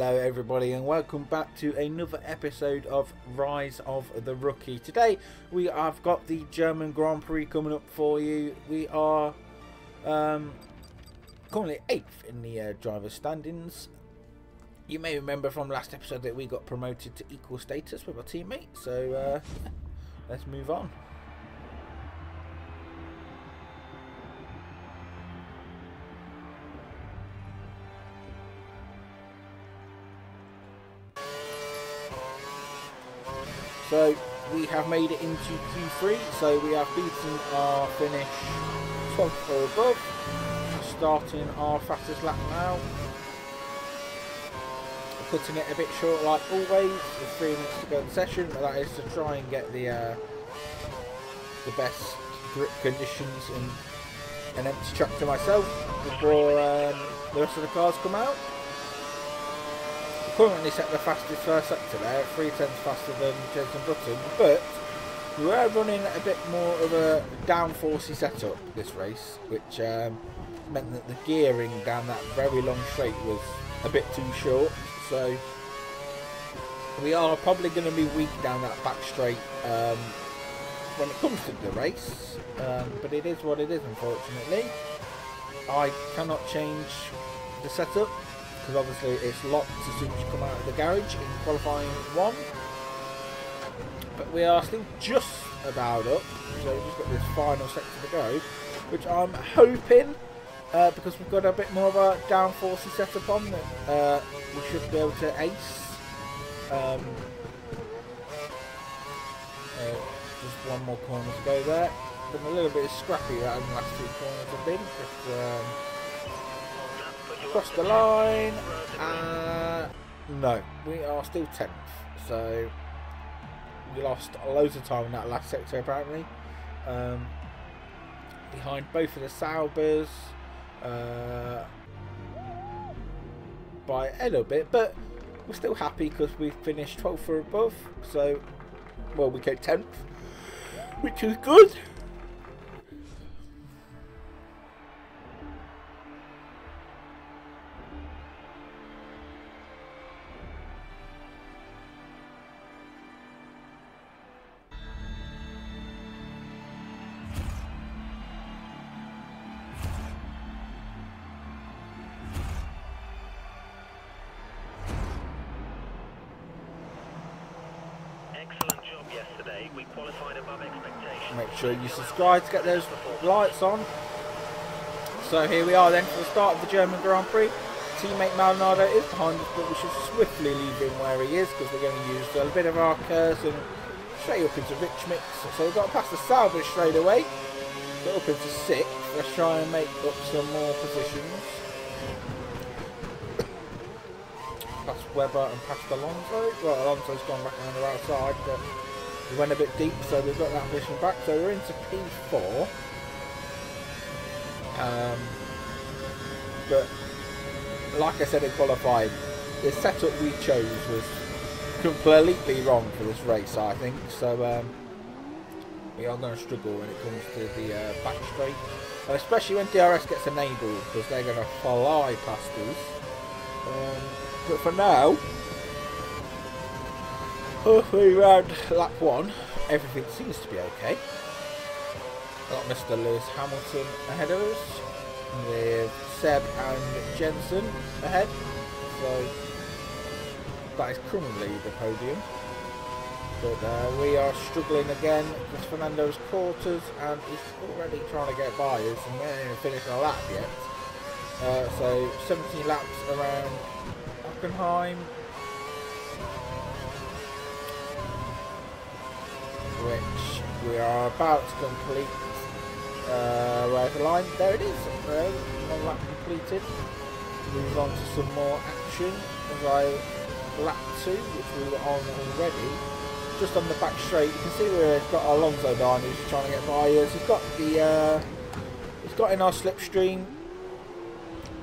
Hello, everybody, and welcome back to another episode of Rise of the Rookie. Today, we have got the German Grand Prix coming up for you. We are um, currently eighth in the uh, driver standings. You may remember from last episode that we got promoted to equal status with our teammate, so uh, let's move on. So we have made it into Q3, so we have beaten our finish 12th or above, starting our fastest lap now. Cutting it a bit short like always, with three minutes to go in the session, but that is to try and get the uh, the best grip conditions and an empty track to myself before um, the rest of the cars come out currently set the fastest first sector there, three tenths faster than Jenson Button, but we are running a bit more of a downforcey setup this race, which um, meant that the gearing down that very long straight was a bit too short. So we are probably going to be weak down that back straight um, when it comes to the race, um, but it is what it is, unfortunately. I cannot change the setup because obviously it's locked as soon as you come out of the garage in qualifying one. But we are still just about up, so we've just got this final sector to go, which I'm hoping, uh, because we've got a bit more of a downforcey setup on, that uh, we should be able to ace. Um, uh, just one more corner to go there. Been a little bit scrappy in the last two corners have been, but um, Across the line. Uh, no, we are still 10th. So we lost loads of time in that last sector apparently. Um, behind both of the Saubers uh, by a little bit, but we're still happy because we finished 12th or above. So, well, we came 10th, which is good. Make sure you subscribe to get those lights on. So here we are then for the start of the German Grand Prix. Teammate Maldonado is behind us, but we should swiftly leave him where he is because we're going to use a bit of our KERS and straight up into rich mix. So we've got to pass the salvage straight away. Get up into sixth. Let's try and make up some more positions. Past Webber and past Alonso. Well, Alonso's gone back around the outside, but we went a bit deep, so we've got that position back. So we're into P4. Um, but like I said in qualifying, the setup we chose was completely wrong for this race, I think. So um, we are going to struggle when it comes to the uh, back straight, And especially when DRS gets enabled, because they're going to fly past us. Um, but for now, Hopefully around lap one, everything seems to be okay. Got Mr. Lewis Hamilton ahead of us, with Seb and Jenson ahead. So that is currently the podium. But uh, we are struggling again because Fernando's quarters and he's already trying to get by us and we haven't even finished our lap yet. Uh, so 17 laps around Hockenheim, which we are about to complete. Uh, where's the line? There it is. There, one lap completed. Move on to some more action as I lap two, which we were on already. Just on the back straight, you can see we've got Alonso down who's trying to get by us. He's got the uh, he's got in our slipstream.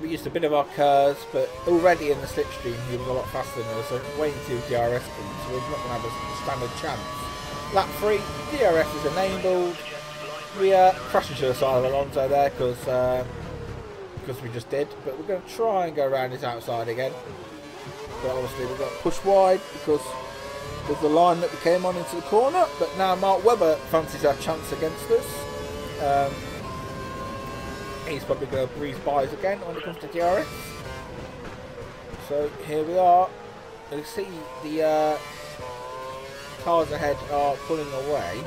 We used a bit of our KERS, but already in the slipstream he was a lot faster than us. So waiting till DRS so we're not going to have a standard chance. Lap 3, DRS is enabled. We are uh, crashing to the side of Alonso there because uh, because we just did. But we're going to try and go around his outside again. but obviously we've got to push wide because there's the line that we came on into the corner. But now Mark Webber fancies our chance against us. Um, he's probably going to breeze by us again when it comes to DRS. So here we are. You see the uh, cars ahead are pulling away.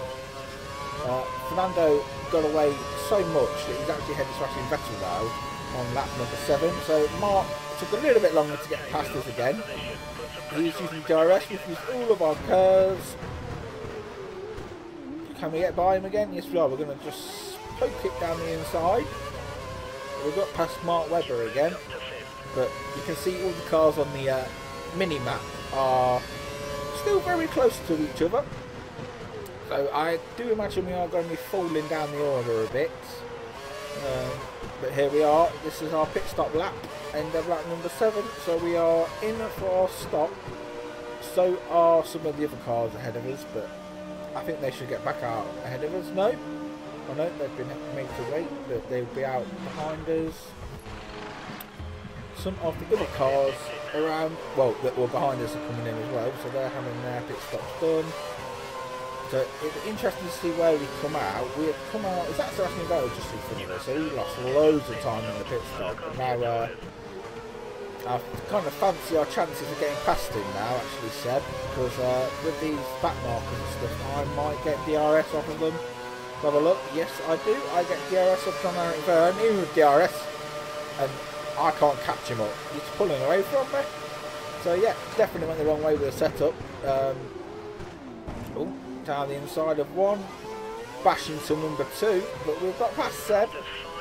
Uh, Fernando got away so much that he's actually headed smashing Vettel now on lap number 7. So Mark took a little bit longer to get past us again. He's using DRS, we've used all of our KERS. Can we get by him again? Yes we are. We're going to just poke it down the inside. We've got past Mark Webber again. But you can see all the cars on the uh, mini-map are still very close to each other. So I do imagine we are going to be falling down the order a bit. Um, but here we are. This is our pit stop lap, end of lap number seven. So we are in for our stop. So are some of the other cars ahead of us, but I think they should get back out ahead of us. No, I know they've been made to wait, but they'll be out behind us. Some of the other cars around, well, that were behind us are coming in as well, so they're having their pit stops done. So it's interesting to see where we come out. We had come out, is that Sebastian Vettel just in front of us? So he lost loads of time in the pit stop. Now uh, I kind of fancy our chances of getting past him now, actually, Seb. Because uh, with these back markers and stuff, I might get DRS off of them. Have a look. Yes, I do. I get DRS off Jean-Eric Vergne, even with DRS. And I can't catch him up. He's pulling away from me. So yeah, definitely went the wrong way with the setup. Um, oh, down the inside of one, bashing to number two, but we've got past Seb.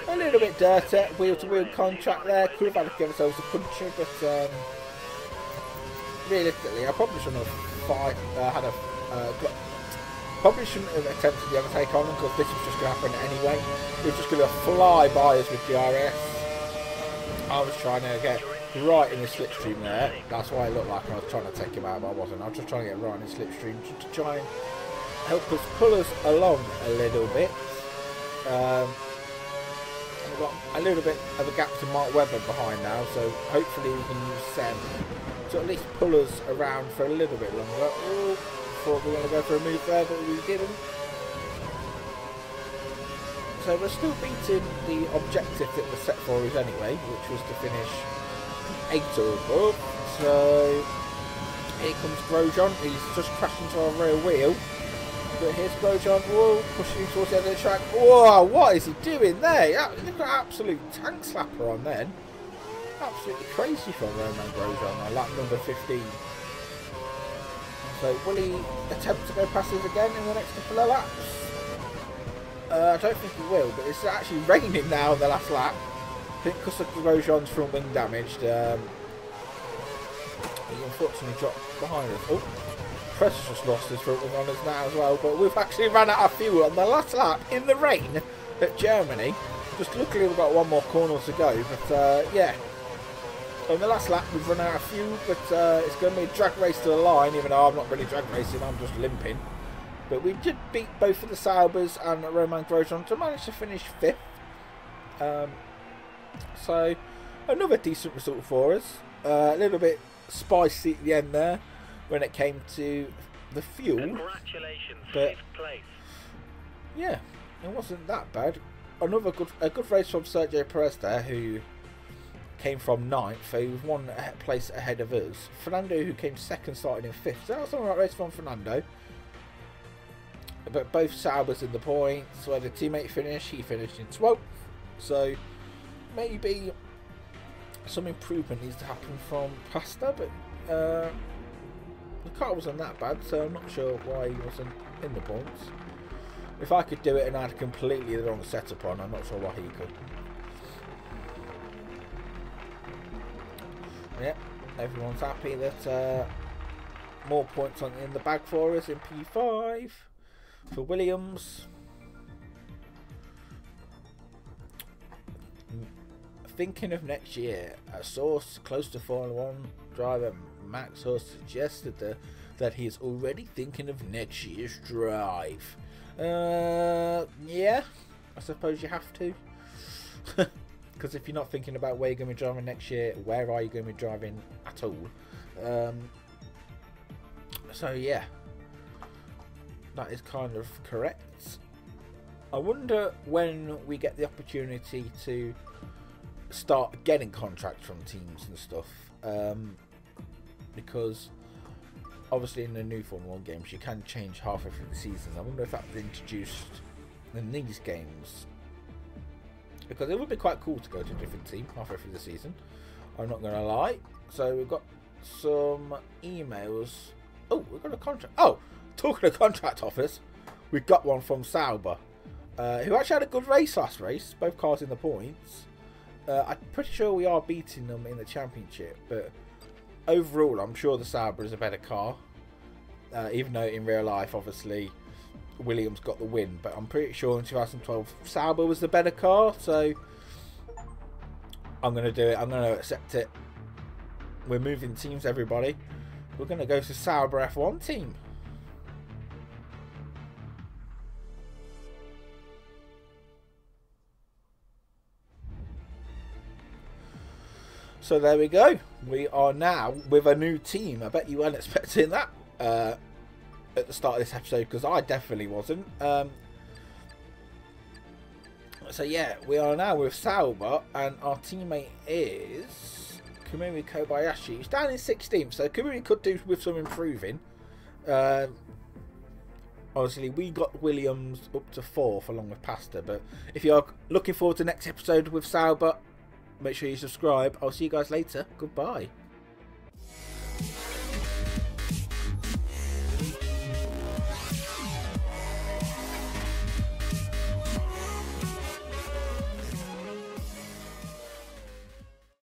A little bit dirty, wheel to wheel contact there. Could have had to give ourselves a puncher, but um, realistically, I probably shouldn't have fight, uh, had a. Uh, probably shouldn't have attempted the overtake on him because this was just going to happen anyway. He was just going to fly by us with DRS. I was trying to get right in the slipstream there. That's why it looked like I was trying to take him out, but I wasn't. I was just trying to get right in the slipstream to try and help us pull us along a little bit. Um, we've got a little bit of a gap to Mark Webber behind now, so hopefully we can use Sam to at least pull us around for a little bit longer. Ooh, thought we were going to go for a move there, but we didn't. So we're still beating the objective that was set for us anyway, which was to finish 8 or above. So here comes Grosjean, he's just crashed into our rear wheel. But here's Grosjean, whoa, pushing towards the end of the track. Whoa, what is he doing there? Look at absolute tank slapper on then. Absolutely crazy from Romain Grosjean on lap number 15. So will he attempt to go past us again in the next couple of laps? Uh, I don't think he will, but it's actually raining now in the last lap. I think because of Grosjean's front wing damaged, um, he unfortunately dropped behind us. Oh, Press just lost his front wing on us now as well, but we've actually run out of fuel on the last lap in the rain at Germany. Just luckily we've got one more corner to go, but uh, yeah. On the last lap we've run out of fuel, but uh, it's going to be a drag race to the line, even though I'm not really drag racing, I'm just limping. But we did beat both of the Saubers and Romain Grosjean to manage to finish fifth. Um, so, another decent result for us. Uh, a little bit spicy at the end there when it came to the fuel. Congratulations, But- fifth place. Yeah, it wasn't that bad. Another good a good race from Sergio Perez there, who came from ninth, so he was one a- place ahead of us. Fernando, who came second, started in fifth. So that was an alright race from Fernando. But both Saubers in the points. Where the teammate finished, he finished in 12th. So maybe some improvement needs to happen from Pastor, but uh, the car wasn't that bad, so I'm not sure why he wasn't in the points. If I could do it and I had completely the wrong setup on, I'm not sure why he could. Yeah, everyone's happy that uh, more points on in the bag for us in P5 for Williams. Thinking of next year, a source close to Formula One driver Max Huss suggested that, that he is already thinking of next year's drive. Uh, yeah, I suppose you have to. Because if you're not thinking about where you're going to be driving next year, where are you going to be driving at all? Um, so yeah, that is kind of correct. I wonder when we get the opportunity to start getting contracts from teams and stuff, um, because obviously in the new Formula One games you can change halfway through the season. I wonder if that's introduced in these games because it would be quite cool to go to a different team halfway through the season. I'm not going to lie. So we've got some emails. Oh, we've got a contract. Oh, talking of contract offers, we got one from Sauber, uh, who actually had a good race last race, both cars in the points. Uh, I'm pretty sure we are beating them in the championship, but overall, I'm sure the Sauber is a better car. Uh, even though in real life, obviously, Williams got the win, but I'm pretty sure in 2012 Sauber was the better car, so I'm going to do it. I'm going to accept it. We're moving teams, everybody. We're going to go to Sauber F1 team. So there we go. We are now with a new team. I bet you weren't expecting that uh, at the start of this episode because I definitely wasn't. Um, so yeah, we are now with Sauber, and our teammate is Kamui Kobayashi. He's down in 16th, so Kamui could do with some improving. Uh, obviously, we got Williams up to 4th along with Pastor, but if you're looking forward to next episode with Sauber, make sure you subscribe. I'll see you guys later. Goodbye.